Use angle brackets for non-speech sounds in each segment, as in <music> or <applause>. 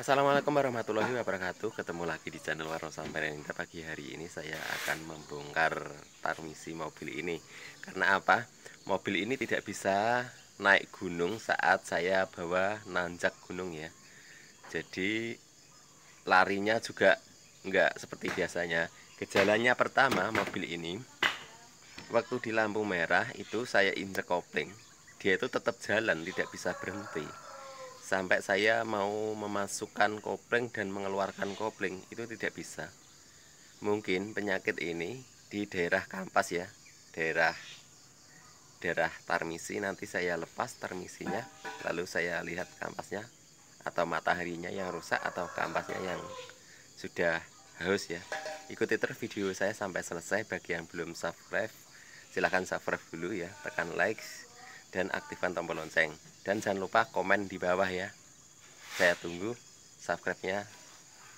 Assalamualaikum warahmatullahi wabarakatuh. Ketemu lagi di channel Warno Samarinda Pagi hari ini saya akan membongkar tarmisi mobil ini. Karena apa? Mobil ini tidak bisa naik gunung saat saya bawa nanjak gunung ya. Jadi larinya juga enggak seperti biasanya. Gejalanya pertama mobil ini Waktu di lampu merah itu saya injek kopling. Dia itu tetap jalan tidak bisa berhenti sampai saya mau memasukkan kopling dan mengeluarkan kopling itu tidak bisa. Mungkin penyakit ini di daerah kampas ya daerah daerah tarmisi. Nanti saya lepas tarmisinya lalu saya lihat kampasnya atau mataharinya yang rusak atau kampasnya yang sudah haus ya. Ikuti terus video saya sampai selesai. Bagi yang belum subscribe silahkan subscribe dulu ya. Tekan like dan aktifkan tombol lonceng. Dan jangan lupa komen di bawah ya. Saya tunggu subscribe nya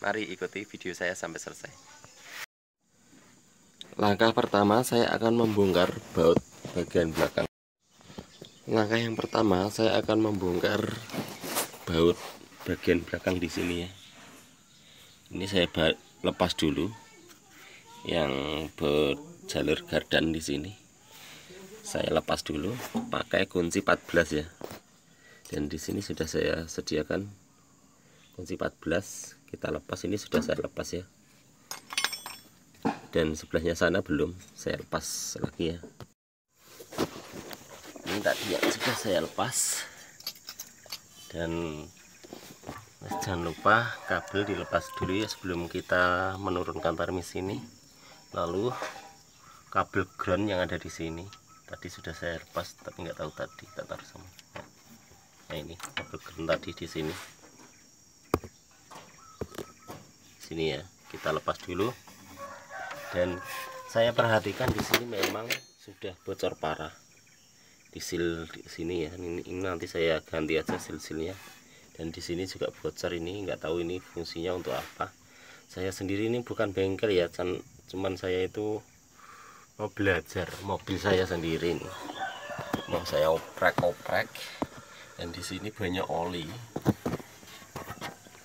mari ikuti video saya sampai selesai. Langkah pertama saya akan membongkar baut bagian belakang. Langkah yang pertama saya akan membongkar baut bagian belakang di sini ya. Ini saya lepas dulu yang baut jalur gardan di sini saya lepas dulu pakai kunci 14 ya. Dan di sini sudah saya sediakan kunci 14 kita lepas ini sudah saya lepas ya. Dan sebelahnya sana belum saya lepas lagi ya. Ini tadi ya sudah saya lepas. Dan jangan lupa kabel dilepas dulu ya sebelum kita menurunkan permis ini. Lalu kabel ground yang ada di sini tadi sudah saya lepas tapi nggak tahu tadi tak taruh sama. Nah ini kabel keren tadi di sini. Sini ya kita lepas dulu. Dan saya perhatikan di sini memang sudah bocor parah. Di sil di sini ya ini, ini nanti saya ganti aja sil-silnya. Dan di sini juga bocor ini nggak tahu ini fungsinya untuk apa. Saya sendiri ini bukan bengkel ya cuman saya itu mau belajar mobil saya sendiri nih. Mau saya oprek-oprek. Dan di sini banyak oli.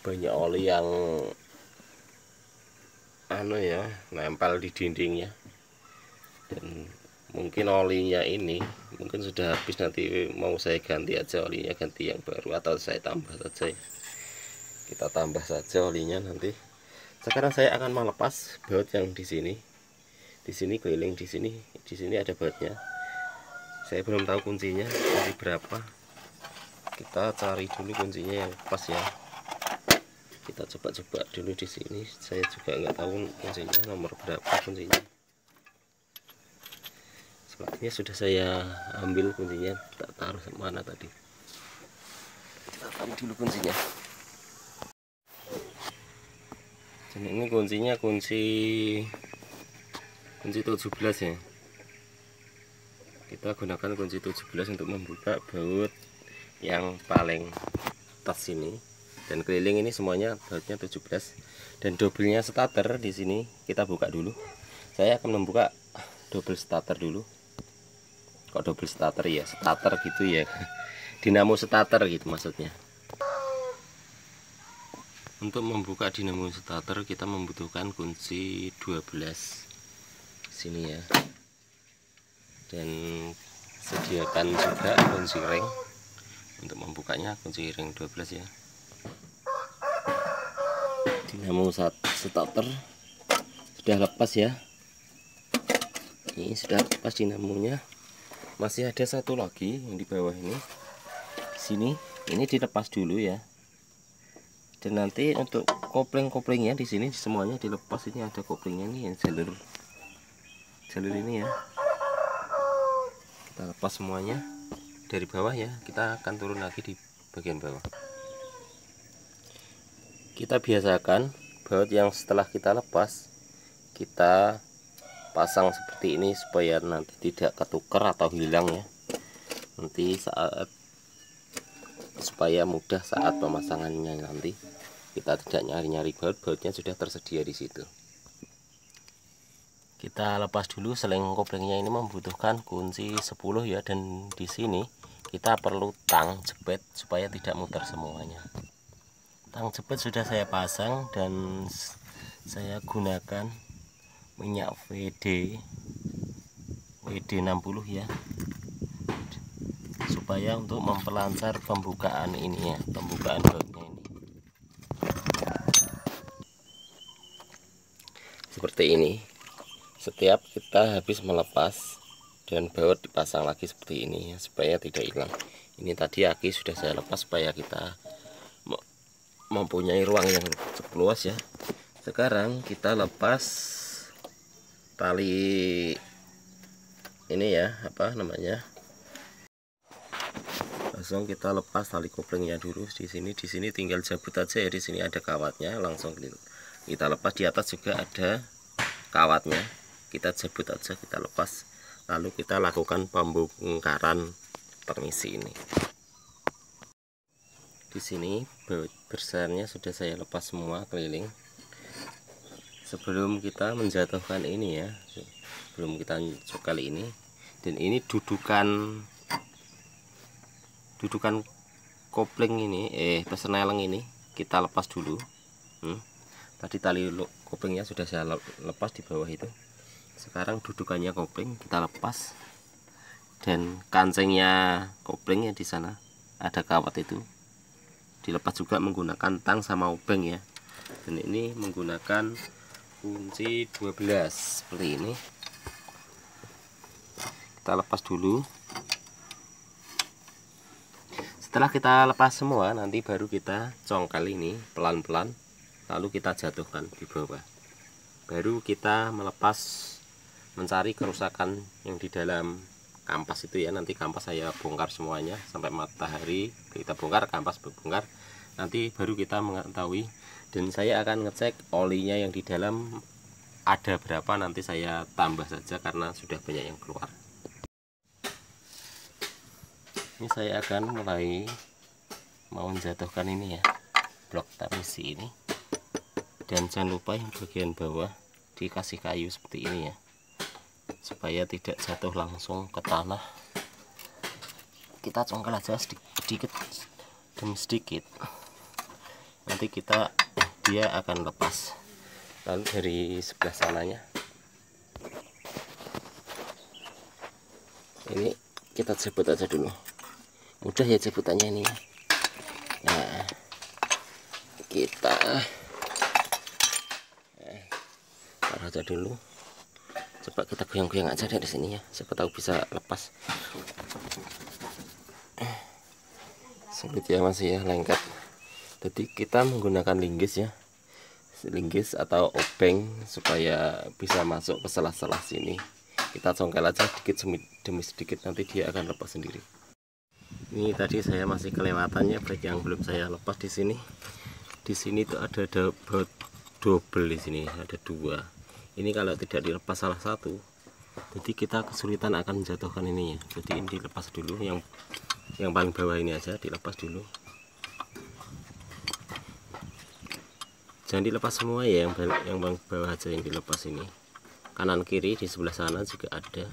Banyak oli yang anu ya nempel di dindingnya. Dan mungkin olinya ini mungkin sudah habis nanti mau saya ganti aja olinya ganti yang baru atau saya tambah saja kita tambah saja olinya nanti. Sekarang saya akan melepas baut yang di sini di sini keliling di sini di sini ada bautnya saya belum tahu kuncinya kunci berapa. Kita cari dulu kuncinya yang pas ya. Kita coba-coba dulu di sini. Saya juga nggak tahu kuncinya nomor berapa kuncinya. Sepertinya sudah saya ambil kuncinya tak taruh mana tadi. Kita taruh dulu kuncinya. Dan ini kuncinya kunci kunci 17 ya. Kita gunakan kunci 17 untuk membuka baut yang paling atas sini dan keliling ini semuanya bautnya 17 dan dobelnya starter di sini kita buka dulu. Saya akan membuka double starter dulu. Kok double starter ya? Starter gitu ya. <laughs> Dinamo starter gitu maksudnya. Untuk membuka dinamo starter kita membutuhkan kunci 12 sini ya. Dan sediakan juga kunci ring untuk membukanya kunci ring 12 ya. Dinamo starter. Sudah lepas ya. Ini sudah lepas dinamonya. Masih ada satu lagi yang di bawah ini. Sini. Ini dilepas dulu ya. Dan nanti untuk kopling-koplingnya di sini semuanya dilepas. Ini ada koplingnya nih yang jalur jalur ini ya. Kita lepas semuanya. Dari bawah ya kita akan turun lagi di bagian bawah. Kita biasakan baut yang setelah kita lepas kita pasang seperti ini supaya nanti tidak ketukar atau hilang ya. Nanti saat supaya mudah saat pemasangannya nanti kita tidak nyari-nyari baut bautnya sudah tersedia di situ kita lepas dulu seling koplingnya ini membutuhkan kunci 10 ya. Dan di sini kita perlu tang jepit supaya tidak muter semuanya. Tang jepit sudah saya pasang dan saya gunakan minyak VD WD60 ya. Supaya untuk memperlancar pembukaan ini ya pembukaan bautnya ini. Seperti ini setiap kita habis melepas dan baut dipasang lagi seperti ini ya supaya tidak hilang. Ini tadi aki sudah saya lepas supaya kita mempunyai ruang yang cukup luas ya. Sekarang kita lepas tali ini ya apa namanya? Langsung kita lepas tali koplingnya dulu di sini. Di sini tinggal jabut aja ya di sini ada kawatnya langsung kita lepas. Di atas juga ada kawatnya kita jabut aja kita lepas. Lalu kita lakukan pembongkaran permisi ini. Di sini besarnya sudah saya lepas semua keliling. Sebelum kita menjatuhkan ini ya sebelum kita kali ini dan ini dudukan dudukan kopling ini eh peseneleng ini kita lepas dulu. Hmm. tadi tali koplingnya sudah saya lepas di bawah itu sekarang dudukannya kopling kita lepas. Dan kancingnya koplingnya di sana ada kawat itu. Dilepas juga menggunakan tang sama obeng ya. Dan ini menggunakan kunci 12 seperti ini. Kita lepas dulu. Setelah kita lepas semua nanti baru kita congkel ini pelan-pelan. Lalu kita jatuhkan di bawah. Baru kita melepas mencari kerusakan yang di dalam kampas itu ya. Nanti kampas saya bongkar semuanya sampai matahari kita bongkar kampas bongkar. Nanti baru kita mengetahui. Dan saya akan ngecek olinya yang di dalam ada berapa nanti saya tambah saja karena sudah banyak yang keluar. Ini saya akan mulai mau menjatuhkan ini ya blok tamisi ini. Dan jangan lupa yang bagian bawah dikasih kayu seperti ini ya supaya tidak jatuh langsung ke tanah. Kita congkel aja sedikit demi sedikit. Nanti kita dia akan lepas. Lalu dari sebelah sananya. Ini kita jebut aja dulu. Mudah ya jebutannya ini. Nah kita eh, taruh aja dulu coba kita goyang-goyang aja dari sini ya. Siapa tahu bisa lepas. Sulit ya masih ya lengket. Jadi kita menggunakan linggis ya. Linggis atau obeng supaya bisa masuk ke selah-selah sini. Kita congkel aja sedikit demi sedikit nanti dia akan lepas sendiri. Ini tadi saya masih kelewatannya baik yang belum saya lepas di sini. Di sini tuh ada double di sini ada dua ini kalau tidak dilepas salah satu jadi kita kesulitan akan menjatuhkan ini ya jadi ini dilepas dulu yang yang paling bawah ini aja dilepas dulu. Jangan dilepas semua ya yang yang paling bawah aja yang dilepas ini. Kanan kiri di sebelah sana juga ada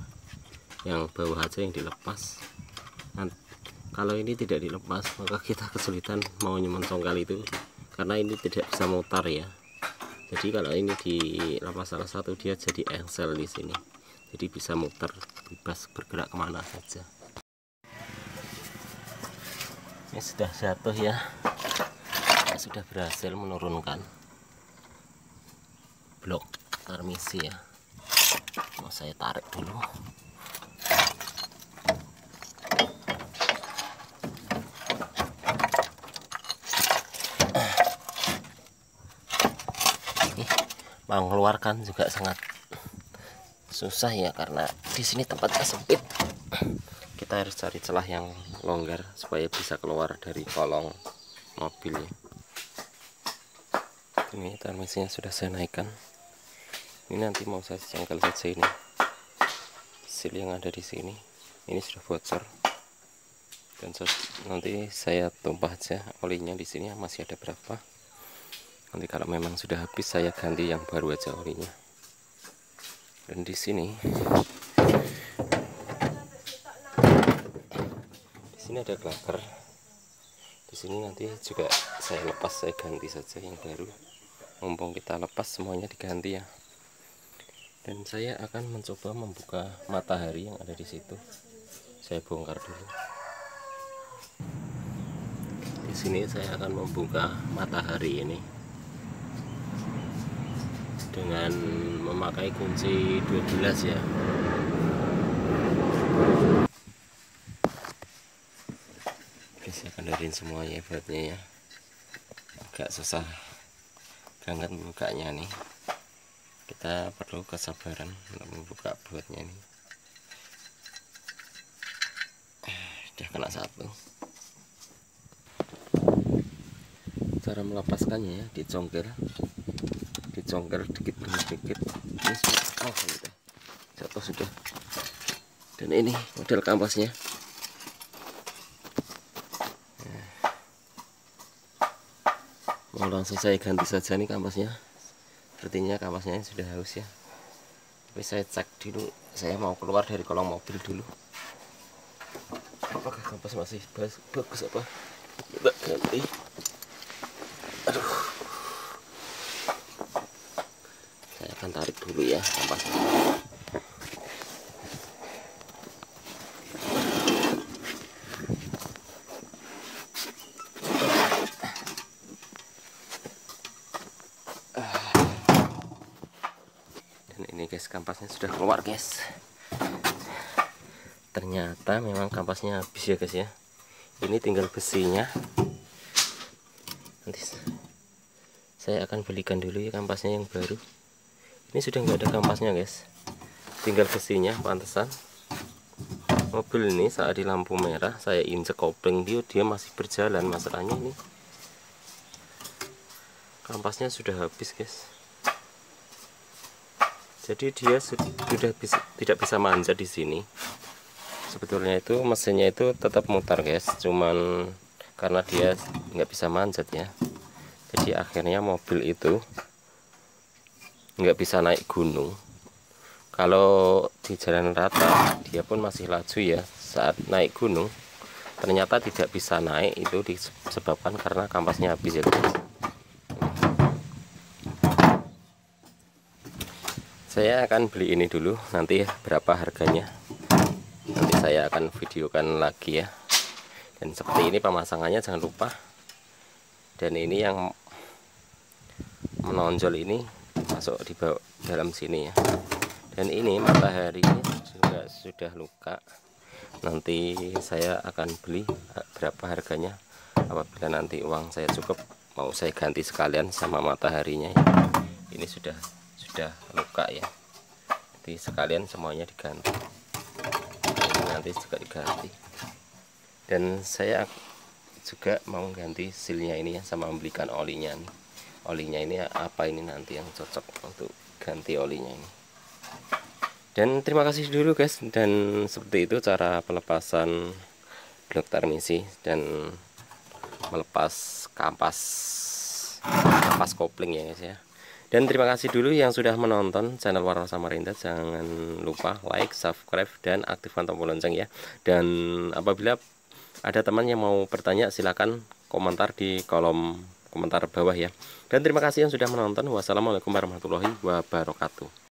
yang bawah aja yang dilepas. Kalau ini tidak dilepas maka kita kesulitan mau nyemoncong kali itu karena ini tidak bisa mutar ya jadi kalau ini di lapas salah satu dia jadi engsel di sini. Jadi bisa muter bebas bergerak ke mana saja. Ini sudah jatuh ya. Sudah berhasil menurunkan blok transmisi ya. Mau saya tarik dulu mengeluarkan juga sangat susah ya karena di sini tempatnya sempit. Kita harus cari celah yang longgar supaya bisa keluar dari kolong mobil ya. ini transmisinya sudah saya naikkan. Ini nanti mau saya cangkal saja ini. Sil yang ada di sini ini sudah bocor. Dan nanti saya tumpah aja olinya di sini masih ada berapa nanti kalau memang sudah habis saya ganti yang baru aja olinya. Dan di sini di sini ada klaker. Di di sini nanti juga saya lepas saya ganti saja yang baru. Mumpung kita lepas semuanya diganti ya. Dan saya akan mencoba membuka matahari yang ada di situ. Saya bongkar dulu. Di sini saya akan membuka matahari ini dengan memakai kunci 12 ya. Oke saya akan dari semuanya buatnya ya. Agak susah banget membukanya nih. Kita perlu kesabaran untuk membuka buatnya nih. Sudah kena satu. Cara melepaskannya ya dicongkel dicongkel dikit demi dikit ini sudah oh sudah jatuh sudah. Dan ini model kampasnya. Mau langsung saya ganti saja nih kampasnya. Sepertinya kampasnya sudah haus ya. Tapi saya cek dulu. Saya mau keluar dari kolong mobil dulu. Apakah kampas masih bagus apa? Kita ganti. Aduh saya akan tarik dulu ya kampasnya ini guys kampasnya sudah keluar guys. Ternyata memang kampasnya habis ya guys ya. Ini tinggal besinya. Nanti saya akan belikan dulu ya kampasnya yang baru ini sudah nggak ada kampasnya guys. Tinggal besinya pantesan. Mobil ini saat di lampu merah saya injek kopling. Dia dia masih berjalan masalahnya ini. Kampasnya sudah habis guys. Jadi dia sudah bisa, tidak bisa manjat di sini. Sebetulnya itu mesinnya itu tetap mutar guys. Cuman karena dia nggak bisa manjat ya. Jadi akhirnya mobil itu nggak bisa naik gunung. Kalau di jalan rata dia pun masih laju ya saat naik gunung ternyata tidak bisa naik itu disebabkan karena kampasnya habis ya guys. Saya akan beli ini dulu nanti berapa harganya. Nanti saya akan videokan lagi ya. Dan seperti ini pemasangannya jangan lupa. Dan ini yang menonjol ini masuk di bawah, dalam sini ya. Dan ini matahari juga sudah luka. Nanti saya akan beli berapa harganya. Apabila nanti uang saya cukup mau saya ganti sekalian sama mataharinya ya. ini sudah sudah luka ya. Jadi sekalian semuanya diganti. Ini nanti juga diganti. Dan saya juga mau ganti silnya ini ya sama membelikan olinya nih olinya ini apa ini nanti yang cocok untuk ganti olinya ini dan terima kasih dulu guys dan seperti itu cara pelepasan blok transmisi dan melepas kampas kampas kopling ya guys ya dan terima kasih dulu yang sudah menonton channel Warna Samarinda. Jangan lupa like, subscribe, dan aktifkan tombol lonceng ya. Dan apabila ada teman yang mau bertanya silahkan komentar di kolom komentar bawah ya. Dan terima kasih yang sudah menonton. Wassalamualaikum warahmatullahi wabarakatuh.